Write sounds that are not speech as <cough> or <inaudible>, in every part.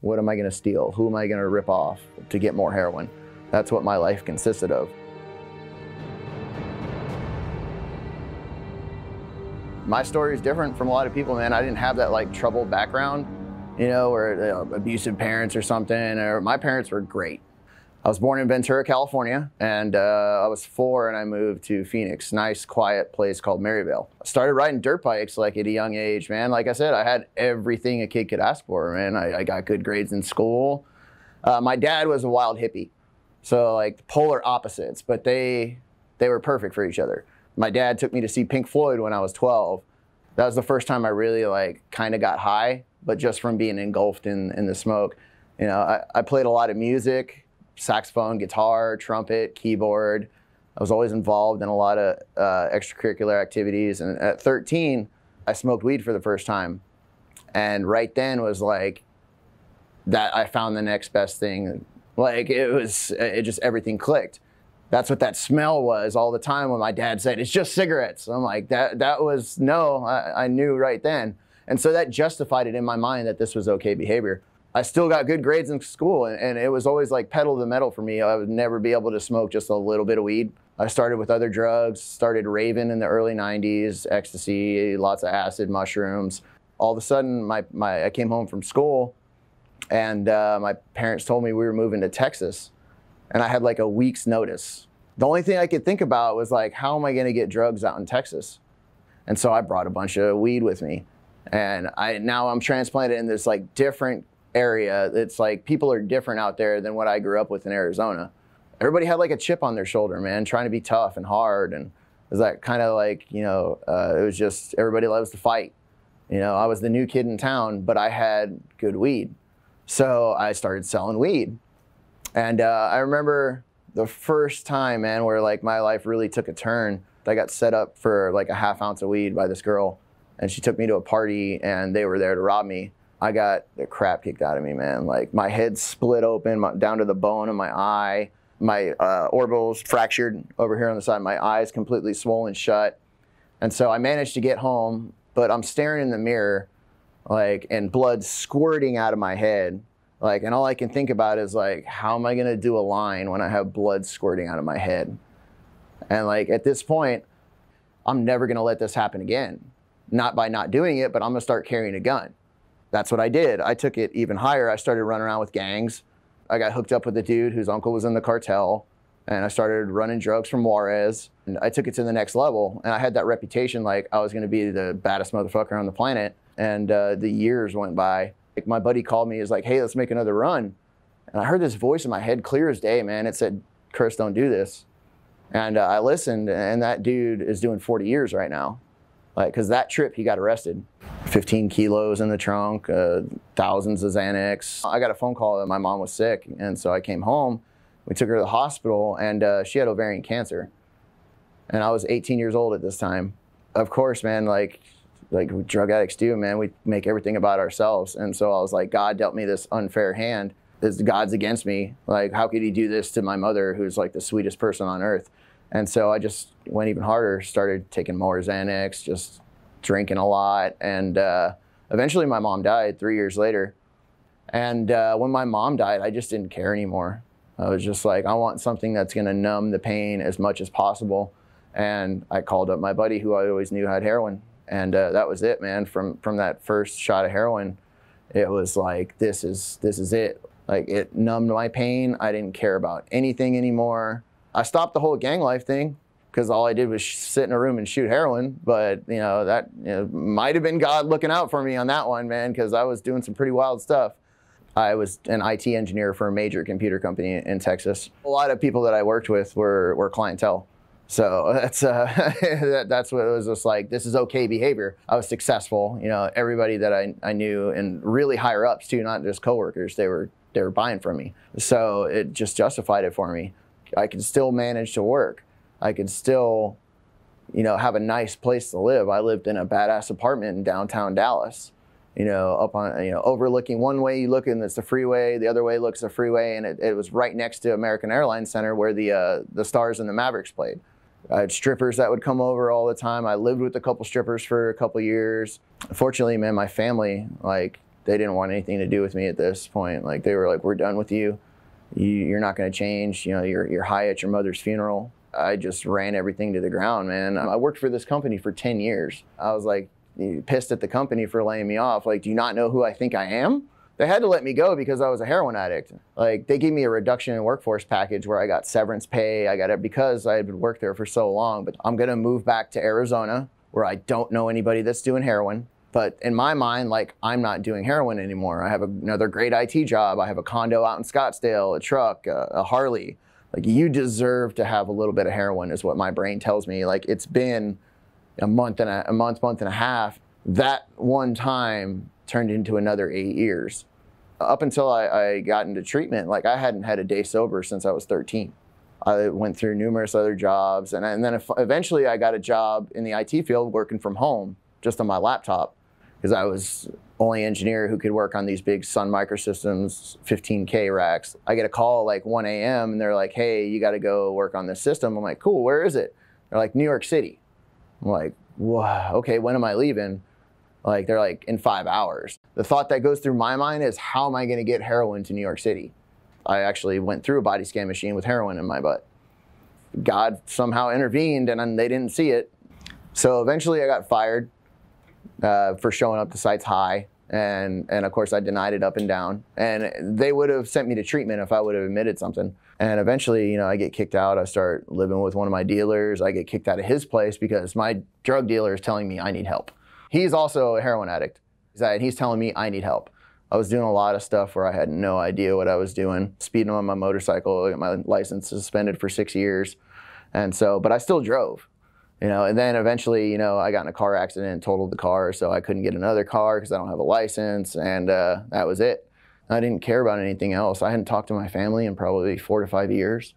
What am I going to steal? Who am I going to rip off to get more heroin? That's what my life consisted of. My story is different from a lot of people, man. I didn't have that like troubled background, you know, or you know, abusive parents or something. Or my parents were great. I was born in Ventura, California, and uh, I was four and I moved to Phoenix, nice, quiet place called Maryvale. I started riding dirt bikes like at a young age, man. Like I said, I had everything a kid could ask for, man. I, I got good grades in school. Uh, my dad was a wild hippie, so like polar opposites, but they they were perfect for each other. My dad took me to see Pink Floyd when I was 12. That was the first time I really like kind of got high, but just from being engulfed in in the smoke. You know, I, I played a lot of music saxophone, guitar, trumpet, keyboard. I was always involved in a lot of uh, extracurricular activities. And at 13, I smoked weed for the first time. And right then was like, that I found the next best thing. Like it was, it just everything clicked. That's what that smell was all the time when my dad said, it's just cigarettes. I'm like, that, that was, no, I, I knew right then. And so that justified it in my mind that this was okay behavior. I still got good grades in school, and, and, it was always like pedal to the metal for me. I would never be able to smoke just a little bit of weed. I started with other drugs, started raving in the early 90s, ecstasy, lots of acid, mushrooms. All of a sudden, my, my, I came home from school, and uh, my parents told me we were moving to Texas, and I had like a week's notice. The only thing I could think about was like, how am I going to get drugs out in Texas? And so I brought a bunch of weed with me, and I now I'm transplanted in this like different area. It's like people are different out there than what I grew up with in Arizona. Everybody had like a chip on their shoulder, man, trying to be tough and hard. And it was that kind of like, you know, uh, it was just everybody loves to fight. You know, I was the new kid in town, but I had good weed. So I started selling weed. And uh, I remember the first time, man, where like my life really took a turn. I got set up for like a half ounce of weed by this girl. And she took me to a party and they were there to rob me. I got the crap kicked out of me, man. Like my head split open my, down to the bone of my eye. My uh, orbitals fractured over here on the side. My eyes completely swollen shut. And so I managed to get home, but I'm staring in the mirror, like, and blood squirting out of my head. Like, and all I can think about is like, how am I gonna do a line when I have blood squirting out of my head? And like at this point, I'm never gonna let this happen again. Not by not doing it, but I'm gonna start carrying a gun that's what I did. I took it even higher. I started running around with gangs. I got hooked up with a dude whose uncle was in the cartel, and I started running drugs from Juarez. And I took it to the next level, and I had that reputation like I was going to be the baddest motherfucker on the planet. And uh, the years went by. Like my buddy called me, is like, "Hey, let's make another run." And I heard this voice in my head, clear as day, man. It said, "Chris, don't do this." And uh, I listened, and that dude is doing 40 years right now. Like, because that trip he got arrested. 15 kilos in the trunk, uh, thousands of Xanax. I got a phone call that my mom was sick, and so I came home. We took her to the hospital, and uh, she had ovarian cancer. And I was 18 years old at this time. Of course, man, like like drug addicts do, man, we make everything about ourselves. And so I was like, God dealt me this unfair hand. This God's against me. Like, how could He do this to my mother, who's like the sweetest person on earth? And so I just went even harder, started taking more Xanax, just drinking a lot. And uh, eventually my mom died three years later. And uh, when my mom died, I just didn't care anymore. I was just like, I want something that's going to numb the pain as much as possible. And I called up my buddy who I always knew had heroin. And uh, that was it, man. From, from that first shot of heroin, it was like, this is, this is it. Like it numbed my pain. I didn't care about anything anymore. I stopped the whole gang life thing because all I did was sit in a room and shoot heroin. But you know that you know, might have been God looking out for me on that one, man, because I was doing some pretty wild stuff. I was an IT engineer for a major computer company in Texas. A lot of people that I worked with were were clientele. So <laughs> that's uh, <laughs> that's what it was just like. This is okay behavior. I was successful. You know, everybody that I, I knew and really higher ups too, not just coworkers. They were they were buying from me. So it just justified it for me. I could still manage to work. I could still, you know, have a nice place to live. I lived in a badass apartment in downtown Dallas. You know, up on you know, overlooking one way you look and it's the freeway, the other way looks the freeway, and it, it was right next to American Airlines Center where the uh, the Stars and the Mavericks played. I had strippers that would come over all the time. I lived with a couple strippers for a couple years. Fortunately, man, my family like They didn't want anything to do with me at this point. Like they were like, "We're done with you. you are not going to change. You know, you're you're high at your mother's funeral." I just ran everything to the ground, man. I worked for this company for 10 years. I was like pissed at the company for laying me off. Like, do you not know who I think I am? They had to let me go because I was a heroin addict. Like, they gave me a reduction in workforce package where I got severance pay. I got it because I had worked there for so long. But I'm going to move back to Arizona where I don't know anybody that's doing heroin. But in my mind, like I'm not doing heroin anymore. I have another great IT job. I have a condo out in Scottsdale, a truck, a, a Harley. Like you deserve to have a little bit of heroin, is what my brain tells me. Like it's been a month and a, a month, month and a half. That one time turned into another eight years. Up until I, I got into treatment, like I hadn't had a day sober since I was 13. I went through numerous other jobs, and, and then eventually I got a job in the IT field working from home, just on my laptop, because I was only engineer who could work on these big Sun Microsystems 15K racks. I get a call like 1 a.m. and they're like, "Hey, you got to go work on this system." I'm like, "Cool, where is it?" They're like, "New York City." I'm like, "Wow, okay, when am I leaving?" Like they're like in five hours. The thought that goes through my mind is, how am I going to get heroin to New York City? I actually went through a body scan machine with heroin in my butt. God somehow intervened and they didn't see it. So eventually I got fired uh, for showing up to sites high. And, and of course I denied it up and down. And they would have sent me to treatment if I would have admitted something. And eventually, you know, I get kicked out. I start living with one of my dealers. I get kicked out of his place because my drug dealer is telling me I need help. He's also a heroin addict. He's telling me I need help. I was doing a lot of stuff where I had no idea what I was doing. Speeding on my motorcycle, I got my license suspended for six years. And so, but I still drove, you know, and then eventually, you know, I got in a car accident and totaled the car. So I couldn't get another car because I don't have a license. And uh, that was it. I didn't care about anything else. I hadn't talked to my family in probably four to five years.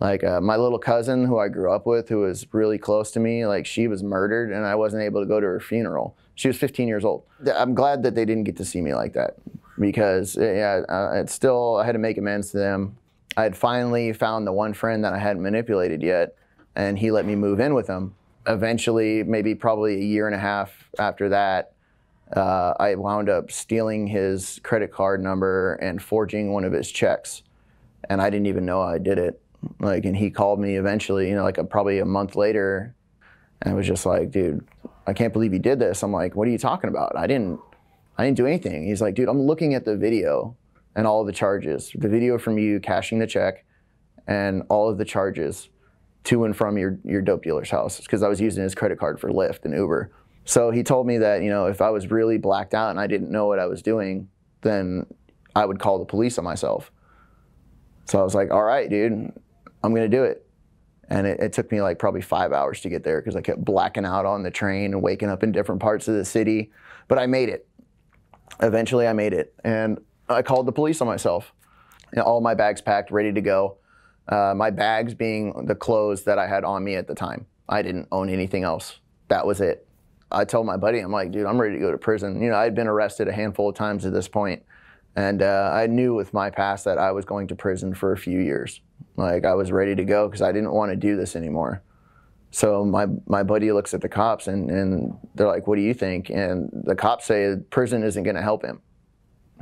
Like uh, my little cousin who I grew up with, who was really close to me, like she was murdered and I wasn't able to go to her funeral. She was 15 years old. I'm glad that they didn't get to see me like that because uh, yeah, it's still I had to make amends to them. I had finally found the one friend that I hadn't manipulated yet, and he let me move in with him. Eventually, maybe probably a year and a half after that, uh, I wound up stealing his credit card number and forging one of his checks, and I didn't even know I did it. Like, and he called me eventually, you know, like a, probably a month later, and was just like, dude, I can't believe you did this. I'm like, what are you talking about? I didn't, I didn't do anything. He's like, dude, I'm looking at the video and all the charges, the video from you cashing the check, and all of the charges to and from your your dope dealer's house because I was using his credit card for Lyft and Uber. So he told me that you know if I was really blacked out and I didn't know what I was doing, then I would call the police on myself. So I was like, all right, dude, I'm gonna do it. And it, it took me like probably five hours to get there because I kept blacking out on the train and waking up in different parts of the city. But I made it. Eventually, I made it. And I called the police on myself. You know, all my bags packed, ready to go. Uh, my bags being the clothes that I had on me at the time. I didn't own anything else. That was it. I told my buddy, I'm like, dude, I'm ready to go to prison. You know, I'd been arrested a handful of times at this point, and uh, I knew with my past that I was going to prison for a few years. Like I was ready to go because I didn't want to do this anymore. So my my buddy looks at the cops and, and they're like, "What do you think?" And the cops say prison isn't going to help him.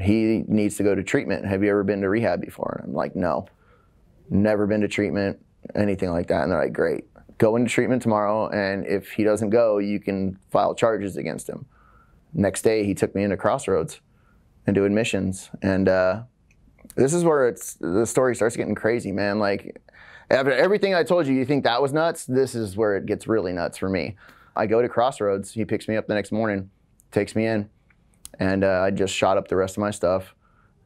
He needs to go to treatment. Have you ever been to rehab before? And I'm like, "No, never been to treatment, anything like that." And they're like, "Great, go into treatment tomorrow, and if he doesn't go, you can file charges against him." Next day, he took me into Crossroads and do admissions, and uh, this is where it's the story starts getting crazy, man. Like after everything I told you, you think that was nuts. This is where it gets really nuts for me. I go to Crossroads. He picks me up the next morning, takes me in, and uh, I just shot up the rest of my stuff.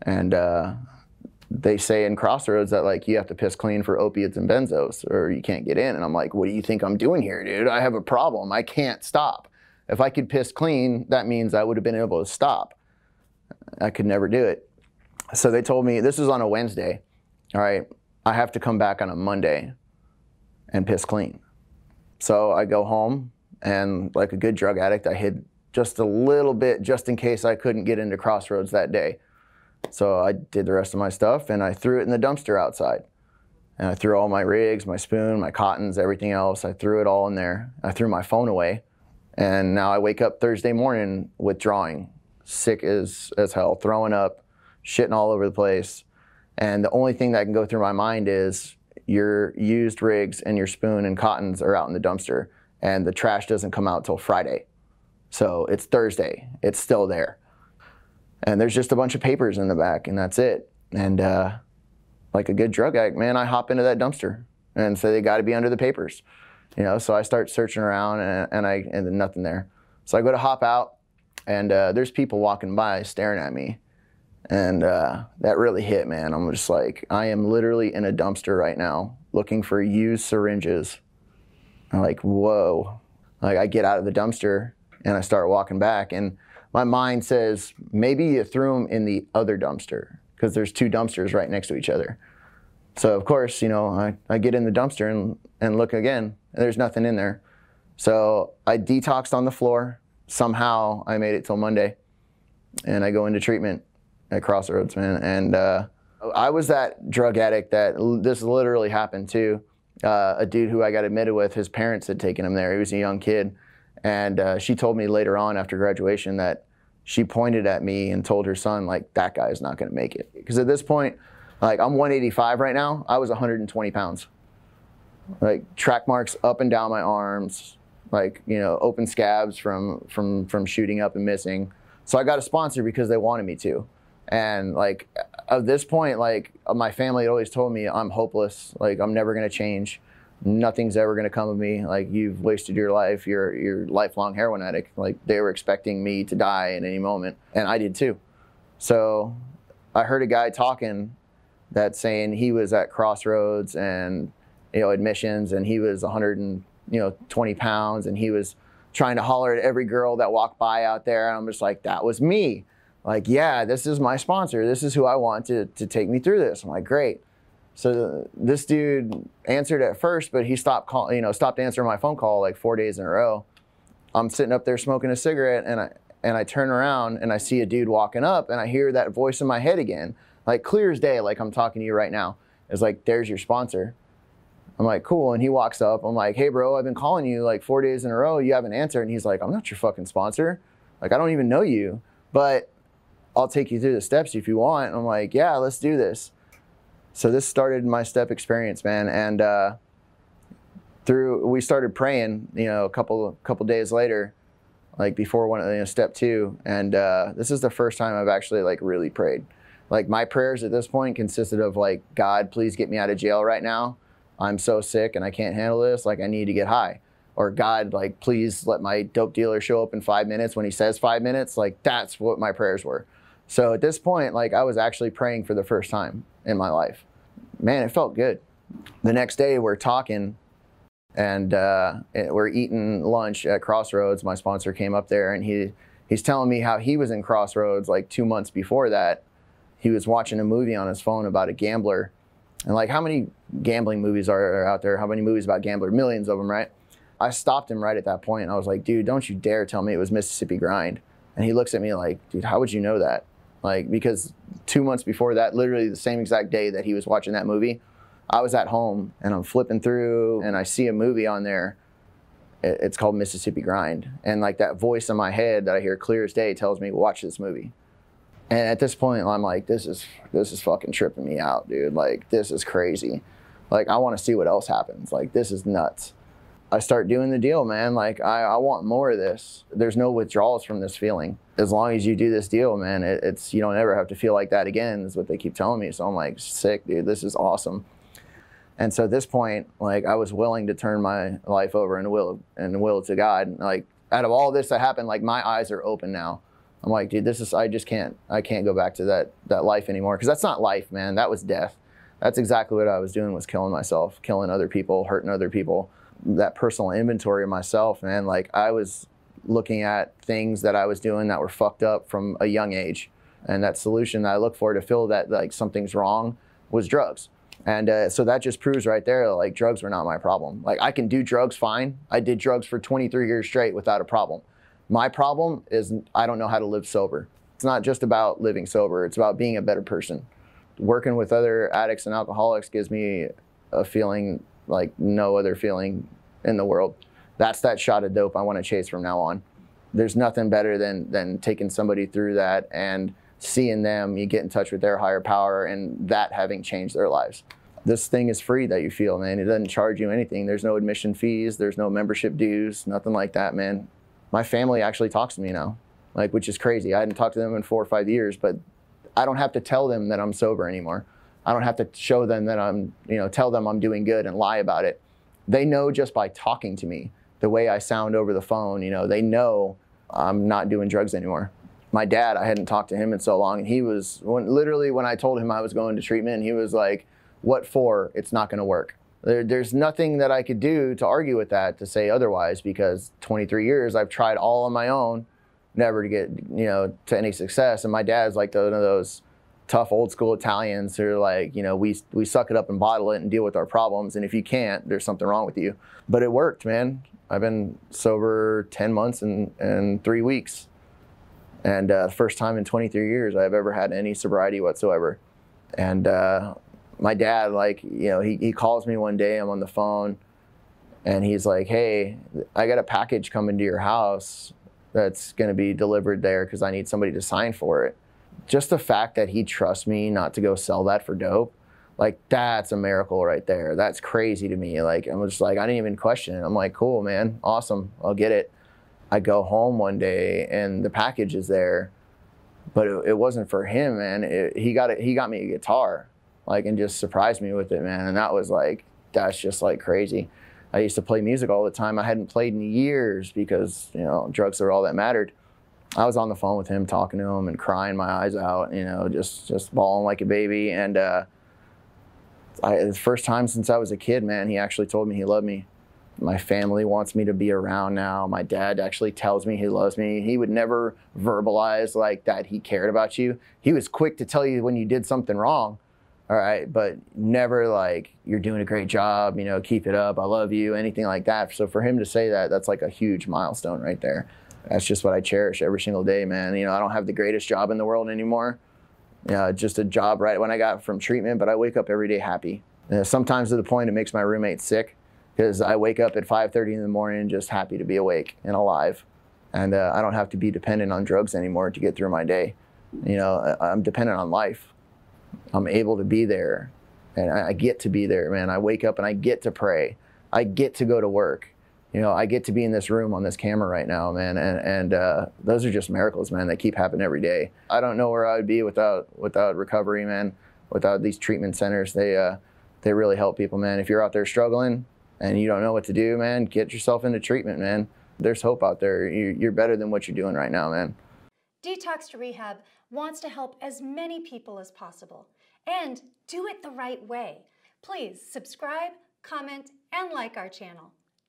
And uh, they say in Crossroads that like you have to piss clean for opiates and benzos, or you can't get in. And I'm like, what do you think I'm doing here, dude? I have a problem. I can't stop. If I could piss clean, that means I would have been able to stop. I could never do it. So they told me this is on a Wednesday. All right, I have to come back on a Monday and piss clean. So I go home and, like a good drug addict, I hid just a little bit just in case I couldn't get into Crossroads that day. So I did the rest of my stuff and I threw it in the dumpster outside. And I threw all my rigs, my spoon, my cottons, everything else. I threw it all in there. I threw my phone away. And now I wake up Thursday morning withdrawing sick as, as hell, throwing up, shitting all over the place. And the only thing that can go through my mind is your used rigs and your spoon and cottons are out in the dumpster, and the trash doesn't come out till Friday. So it's Thursday, it's still there. And there's just a bunch of papers in the back, and that's it. And uh, like a good drug addict, man, I hop into that dumpster and say they got to be under the papers. You know, so I start searching around and, and I and nothing there. So I go to hop out, and uh, there's people walking by staring at me, and uh, that really hit, man. I'm just like, I am literally in a dumpster right now looking for used syringes. I'm like, whoa. Like I get out of the dumpster and I start walking back, and my mind says maybe you threw them in the other dumpster because there's two dumpsters right next to each other. So of course, you know, I, I get in the dumpster and, and look again, and there's nothing in there. So I detoxed on the floor. Somehow I made it till Monday, and I go into treatment at Crossroads, man. And uh, I was that drug addict that this literally happened to. Uh, a dude who I got admitted with, his parents had taken him there. He was a young kid, and uh, she told me later on after graduation that she pointed at me and told her son like that guy is not going to make it because at this point like I'm 185 right now. I was 120 pounds. Like track marks up and down my arms, like you know, open scabs from from from shooting up and missing. So I got a sponsor because they wanted me to. And like at this point, like uh, my family always told me I'm hopeless. Like I'm never gonna change. Nothing's ever gonna come of me. Like you've wasted your life. You're you're lifelong heroin addict. Like they were expecting me to die at any moment, and I did too. So I heard a guy talking that saying he was at Crossroads and you know admissions and he was 100 and you know 20 pounds and he was trying to holler at every girl that walked by out there. And I'm just like, that was me. Like, yeah, this is my sponsor. This is who I want to, to take me through this. I'm like, great. So uh, this dude answered at first, but he stopped call, you know, stopped answering my phone call like four days in a row. I'm sitting up there smoking a cigarette and I and I turn around and I see a dude walking up and I hear that voice in my head again like clear as day, like I'm talking to you right now. It's like, there's your sponsor. I'm like, cool. And he walks up. I'm like, hey, bro, I've been calling you like four days in a row. You haven't answered. And he's like, I'm not your fucking sponsor. Like, I don't even know you, but I'll take you through the steps if you want. And I'm like, yeah, let's do this. So this started my step experience, man. And uh, through, we started praying, you know, a couple, couple days later, like before one, you know, step two. And uh, this is the first time I've actually like really prayed. Like my prayers at this point consisted of like, God, please get me out of jail right now. I'm so sick and I can't handle this. Like I need to get high. Or God, like please let my dope dealer show up in five minutes when he says five minutes. Like that's what my prayers were. So at this point, like I was actually praying for the first time in my life. Man, it felt good. The next day we're talking and uh, we're eating lunch at Crossroads. My sponsor came up there and he he's telling me how he was in Crossroads like two months before that he was watching a movie on his phone about a gambler. And like, how many gambling movies are out there? How many movies about gambler? Millions of them, right? I stopped him right at that point. I was like, dude, don't you dare tell me it was Mississippi Grind. And he looks at me like, dude, how would you know that? Like, because two months before that, literally the same exact day that he was watching that movie, I was at home and I'm flipping through and I see a movie on there. It's called Mississippi Grind. And like that voice in my head that I hear clear as day tells me, watch this movie. And at this point, I'm like, this is this is fucking tripping me out, dude. Like, this is crazy. Like, I want to see what else happens. Like, this is nuts. I start doing the deal, man. Like, I, I want more of this. There's no withdrawals from this feeling. As long as you do this deal, man, it, it's you don't ever have to feel like that again. Is what they keep telling me. So I'm like, sick, dude. This is awesome. And so at this point, like, I was willing to turn my life over and will and will to God. Like, out of all this that happened, like, my eyes are open now I'm like, dude, this is I just can't I can't go back to that that life anymore because that's not life, man. That was death. That's exactly what I was doing was killing myself, killing other people, hurting other people. That personal inventory of myself, man. Like I was looking at things that I was doing that were fucked up from a young age, and that solution that I look for to feel that like something's wrong was drugs. And uh, so that just proves right there, like drugs were not my problem. Like I can do drugs fine. I did drugs for 23 years straight without a problem. My problem is I don't know how to live sober. It's not just about living sober, it's about being a better person. Working with other addicts and alcoholics gives me a feeling like no other feeling in the world. That's that shot of dope I want to chase from now on. there's nothing better than than taking somebody through that and seeing them you get in touch with their higher power and that having changed their lives. This thing is free that you feel man. It doesn't charge you anything. There's no admission fees. There's no membership dues. Nothing like that man. My family actually talks to me now like which is crazy. I hadn't talked to them in four or five years but i don't have to tell them that i'm sober anymore i don't have to show them that i'm you know tell them i'm doing good and lie about it. They know just by talking to me the way i sound over the phone you know they know i'm not doing drugs anymore. My dad i hadn't talked to him in so long and he was when literally when i told him i was going to treatment he was like what for? It's not going to work. There, there's nothing that i could do to argue with that to say otherwise because 23 years i've tried all on my own never to get you know to any success. And my dad's like one of those tough old school italians who are like you know we we suck it up and bottle it and deal with our problems and if you can't there's something wrong with you but it worked man i've been sober 10 months and, and three weeks and uh, first time in 23 years I've ever had any sobriety whatsoever. And uh, my dad, like, you know, he, he calls me one day, I'm on the phone, and he's like, hey, I got a package coming to your house that's going to be delivered there because I need somebody to sign for it. Just the fact that he trusts me not to go sell that for dope, like, that's a miracle right there. That's crazy to me. Like, I'm just like, I didn't even question it. I'm like, cool, man, awesome, I'll get it. I go home one day and the package is there, but it, it wasn't for him, man. It, he got it. He got me a guitar, like, and just surprised me with it, man. And that was like, that's just like crazy. I used to play music all the time. I hadn't played in years because you know drugs are all that mattered. I was on the phone with him, talking to him, and crying my eyes out. You know, just just bawling like a baby. And uh, I, the first time since I was a kid, man, he actually told me he loved me my family wants me to be around now. My dad actually tells me he loves me. He would never verbalize like that he cared about you. He was quick to tell you when you did something wrong. All right, but never like you're doing a great job, you know, keep it up. I love you, anything like that. So for him to say that, that's like a huge milestone right there. That's just what I cherish every single day, man. You know, I don't have the greatest job in the world anymore. Know, just a job right when I got from treatment, but I wake up every day happy. sometimes to the point it makes my roommate sick because I wake up at 5:30 in the morning just happy to be awake and alive, and uh, I don't have to be dependent on drugs anymore to get through my day. You know, I'm dependent on life. I'm able to be there, and I get to be there, man. I wake up and I get to pray. I get to go to work. You know, I get to be in this room on this camera right now, man, and and uh, those are just miracles, man. That keep happening every day. I don't know where I would be without without recovery, man. Without these treatment centers, they uh, they really help people, man. If you're out there struggling, and you don't know what to do, man, get yourself into treatment, man. There's hope out there. You're better than what you're doing right now, man. Detox to Rehab wants to help as many people as possible and do it the right way. Please subscribe, comment, and like our channel.